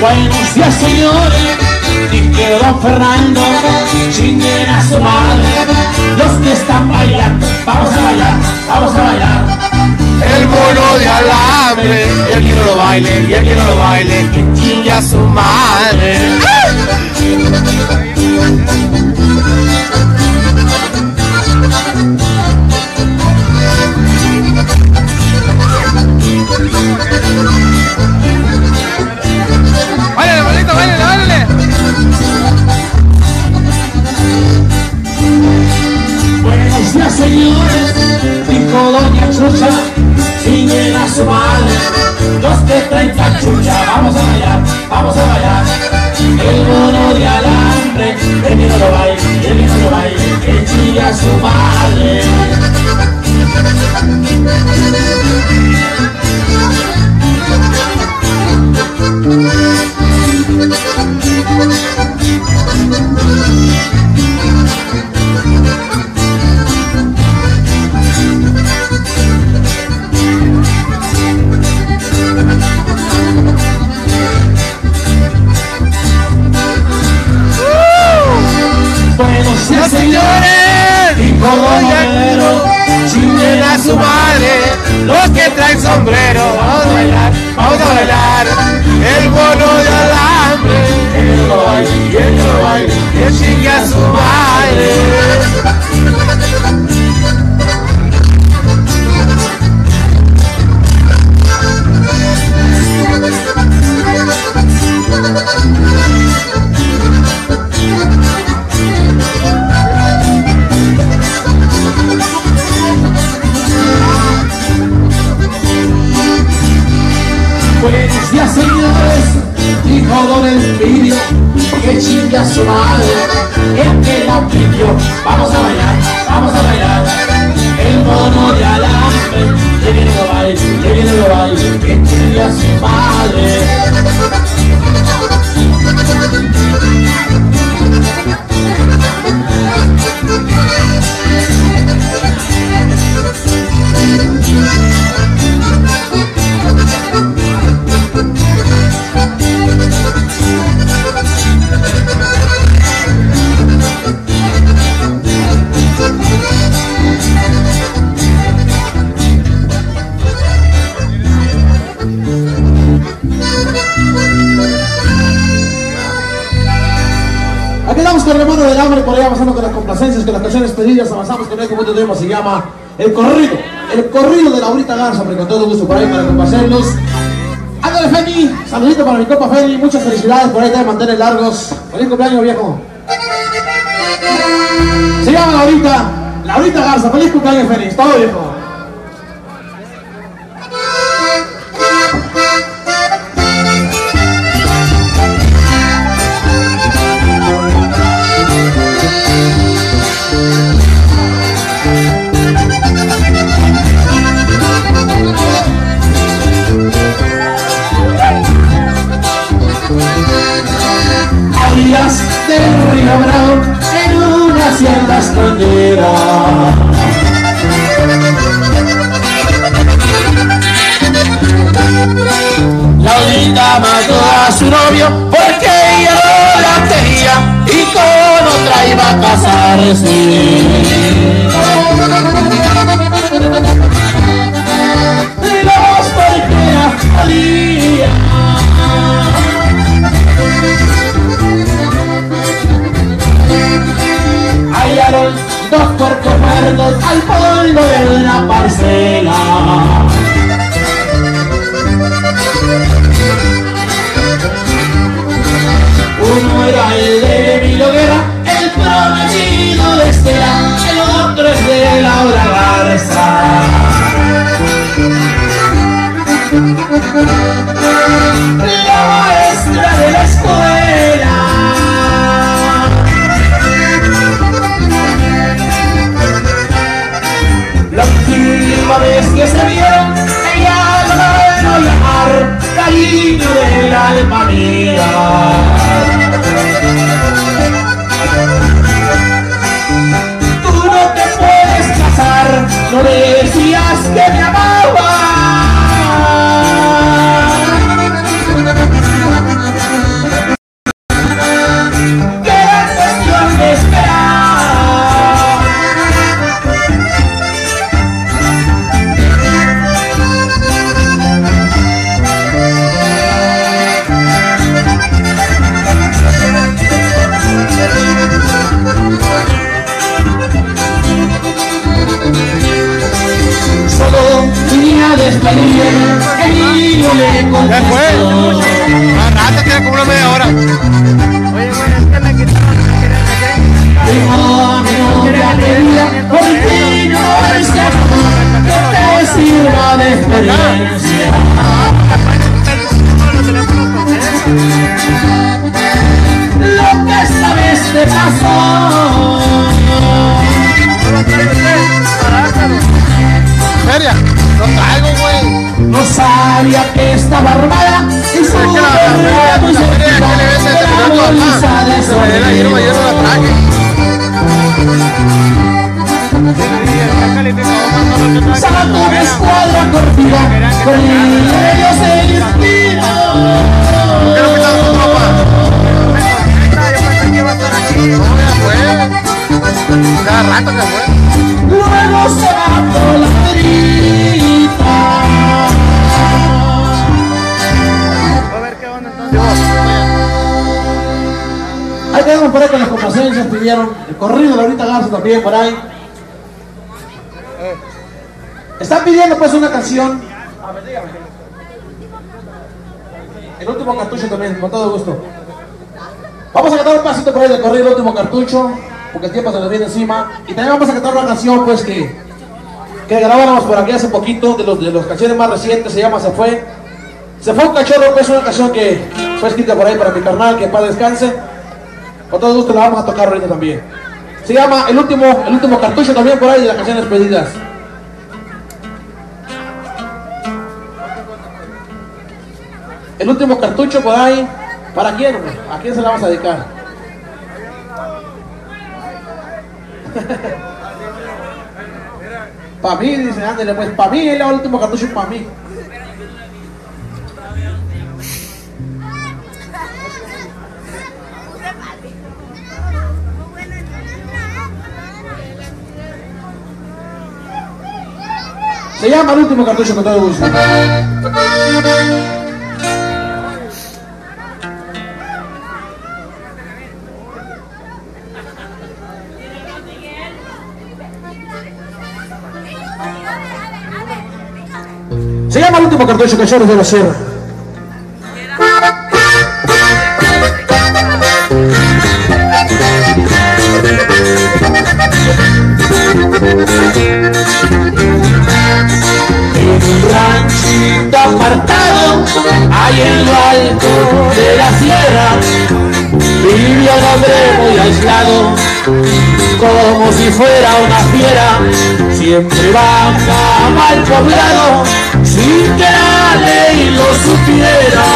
Buenos días señores, y que don Fernando chinguen a su madre. Los que están bailando, vamos a bailar, vamos a bailar. El mono de alambre, y el que no lo baile, y el que no lo baile, que chingue a su madre. ¡Báilale, los don Elpidio, que chingue a su madre, el que la pidió, vamos a bailar, vamos a bailar, el mono de alambre, que viene lo baile, que viene lo baile, que chingue a su madre. Con el hermano del hambre, por ahí avanzando con las complacencias, con las canciones pedidas, avanzamos con el como tema se llama El Corrido, el corrido de Laurita Garza, hombre, con todo gusto por ahí para complacerlos. Ándale Feni, saludito para mi copa Feni, muchas felicidades por ahí te mantener largos. Feliz cumpleaños viejo. Se llama Laurita, Laurita Garza, feliz cumpleaños Feni, todo viejo. Dos puercos muertos al fondo de una parcela. Uno era el de Emilio Guerra, el prometido de Estela, el otro es de Laura Garza. ¿Qué fue? Tiene. Oye, bueno, que me quitaron. Te. Lo que te pasó. Lo traigo sabía que estaba armada. Y su muy cerquita la bolsa de una escuadra cortida, con ellos se fue. Luego se mató la grita. Ahí tenemos por ahí con las complacencias, pidieron el corrido de ahorita Garza también por ahí. Están pidiendo pues una canción. El último cartucho también, con todo gusto. Vamos a cantar un pasito por ahí de corrido, el último cartucho, porque el tiempo se nos viene encima. Y también vamos a cantar una canción pues que, que grabáramos por aquí hace poquito, de los de las canciones más recientes, se llama Se Fue. Se fue un cachorro, pues una canción que fue escrita por ahí para mi carnal, que paz descanse. Con todo gusto la vamos a tocar ahorita también. Se llama el último, el último cartucho también por ahí de las canciones pedidas. El último cartucho por ahí. ¿Para quién? ¿A quién se la vamos a dedicar? para mí, dice, ándale, pues para mí, el último cartucho para mí. Se llama el último cartucho con todo gusto. Se llama el último cartucho cachorros de la sierra. Apartado, ahí en lo alto de la sierra, vivía un hombre muy aislado, como si fuera una fiera, siempre baja mal poblado, sin que la ley lo supiera.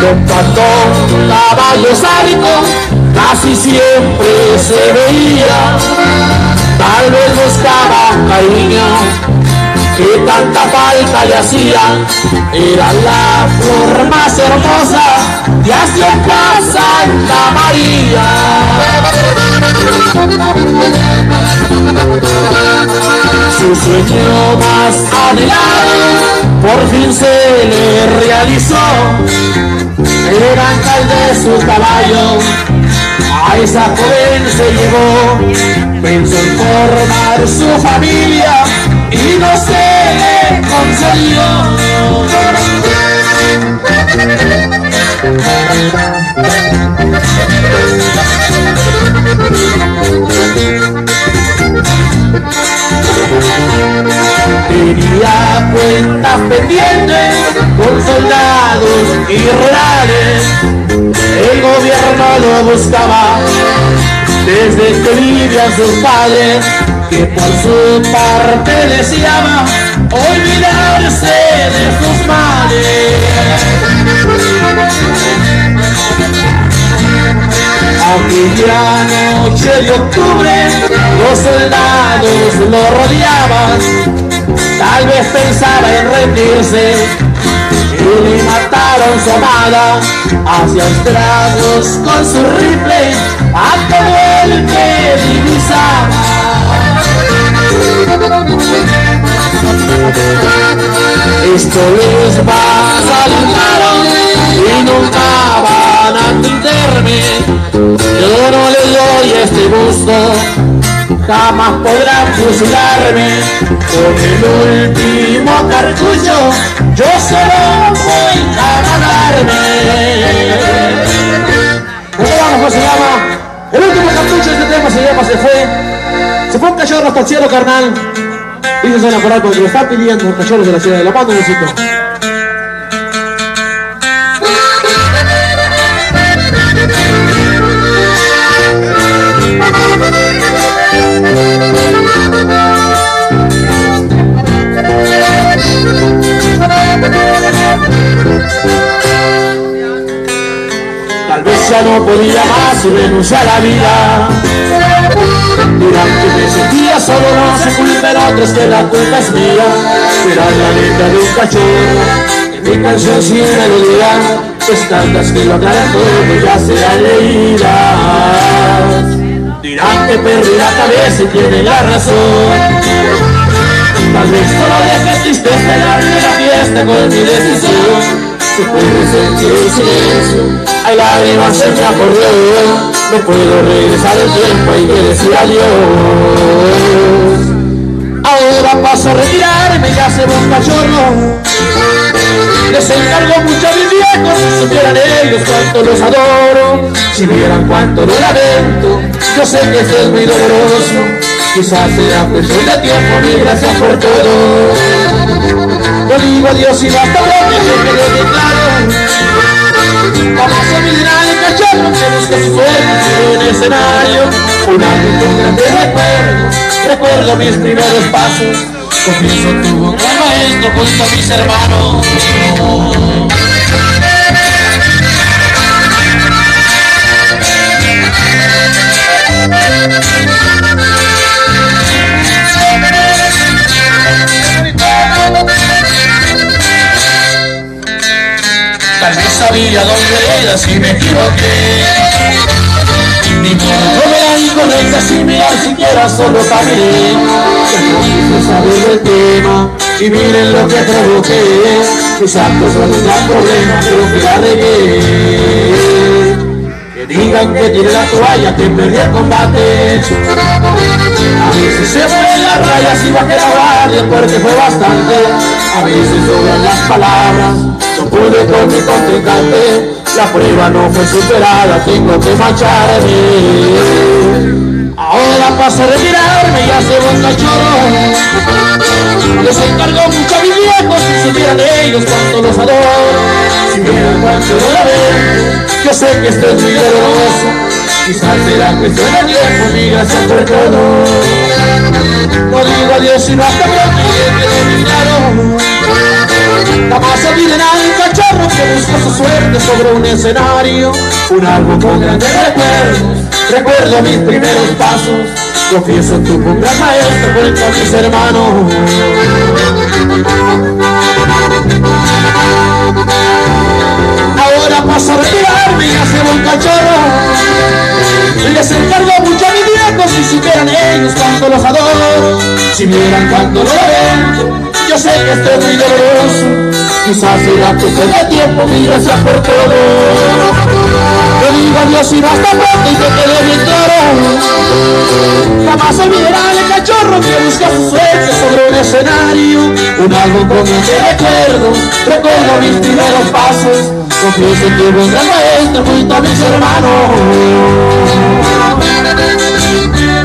Don Patón, caballo sádico, casi siempre se veía, tal vez buscaba cariño, que tanta falta le hacía, era la flor más hermosa de hacia Santa María. Su sueño más anhelado por fin se le realizó. Era de su caballo, a esa joven se llevó. Pensó en formar su familia y no se le Tenía cuentas pendientes con soldados y rurales. El gobierno lo buscaba desde que vivían sus padres, que por su parte deseaba olvidarse de sus males. Aquella noche de octubre los soldados lo rodeaban, tal vez pensaba en rendirse y le mataron su amada hacia estragos con su rifle a todo el que divisaba. Esto les va a saltar y nunca van a entenderme. Yo no les doy este gusto, jamás podrán fusilarme. Con el último cartucho, yo solo voy a ganarme. ¿Cómo vamos? ¿Cómo se llama? El último cartucho de este tema se llama Se Fue. Se fue un cachorro hasta el cielo, carnal. Dice suena por ahí porque lo está pidiendo los cachorros de la ciudad de La Paz, necesito. No podía más y renuncié a la vida. Durante me sentía solo, no se culpen otros que la culpa es mía. Será la letra de un cachorro, mi canción sin melodía, pues tantas que lo aclaran todo ya serán leídas. Dirán que perdí la cabeza y tiene la razón. Tal vez solo deje tristeza en la fiesta con mi decisión Hay lágrimas se me acorrió No puedo regresar el tiempo Hay que decir adiós. Ahora paso a retirarme Ya se va un cachorro Les encargo mucho a mis viejos Si supieran ellos cuánto los adoro. Si vieran cuánto lo lamento Yo sé que esto es muy doloroso. Quizás sea cuestión de tiempo, mi gracias por todo. Yo digo adiós y basta porque yo quedé bien claro. Jamás se olvidará el cachorro que busca su suerte en escenario. Un año con grandes recuerdos, recuerdo mis primeros pasos. Comienzo tuvo un gran maestro junto a mis hermanos. Tal vez sabía dónde era si me equivoqué. Ni modo era incorrecta sin mirar siquiera solo caminé. No quise saber del tema y miren lo que provoqué. Mis actos son un problema, pero que la regué. Que digan que tiene la toalla, que perdí el combate. A veces se fue la raya, si bajé la guardia porque fue bastante. A veces sobran las palabras, pude con mi contrincante. La prueba no fue superada, tengo que marcharme. Ahora paso a retirarme y hace buen cachorro. Les encargo mucho a mis viejos, si supieran ellos cuánto los adoro. Si vieran cuánto lo lamento, yo sé que esto es muy doloroso. Quizás será cuestión de tiempo, mi gracias por todo. No digo adiós sino hasta pronto y que claro. Jamás olviden al cachorro que busca su suerte sobre un escenario. Un álbum con grandes recuerdos, recuerdo mis primeros pasos. Confieso tu un gran maestro junto a mis hermanos. Ahora paso a retirarme y hacer un cachorro les encargo mucho viejos si supieran ellos cuánto los adoro. Si vieran cuánto lo ven, yo sé que esto es muy doloroso. Quizás será cuestión de tiempo, mi gracias por todo. Yo digo adiós y basta pronto y que quede bien claro. Jamás olvidarán el cachorro que busca su suerte sobre un escenario. Un álbum con el que recuerdo, recuerdo mis primeros pasos. Confieso que un gran maestro junto a mis hermanos. Thank you.